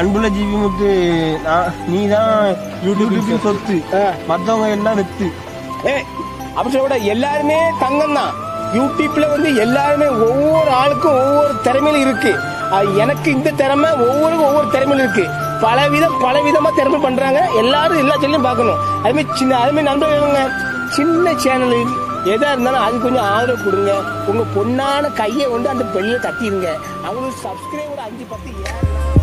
அன்புள்ள ஜிபி முத்து நான் நீ தான் யூடியூபின் சொத்து. மத்தவங்க எல்லாம் வெத்து. ஏ அப்படி சொல்ல கூட எல்லாருமே தங்கம் தான் யூடியூப்ல வந்து எல்லாருமே ஒவ்வொரு ஆளுக்கும் ஒவ்வொரு திறமையில இருக்கு. எனக்கு இந்த திறமை ஒவ்வொருக்கும் ஒவ்வொரு திறமையில இருக்கு. பல விதம் பல விதமா திறமை பண்றாங்க. எல்லாரும் எல்லா சேனலையும் பார்க்கணும். அதுமாதிரி சின்ன அதுமாதிரி நண்பர்களுங்க சின்ன சேனல் எதா இருந்தாலும் அது கொஞ்சம் ஆதரவு கொடுங்க. உங்க பொண்ணான கையை வந்து அந்த பெல்லில் தட்டிடுங்க அவங்களுக்கு சப்ஸ்கிரைபர் அஞ்சு பத்து ஏறலாம்